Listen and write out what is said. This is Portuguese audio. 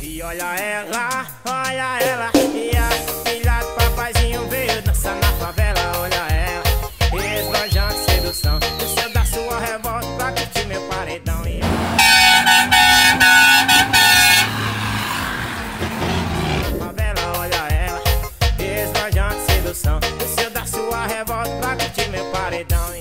E olha ela, olha ela E a filha do papazinho veio dançar na favela Olha ela, esbanjando sedução O céu da sua revolta pra curtir meu paredão e... Favela, olha ela, esbanjando sedução O céu da sua revolta pra curtir meu paredão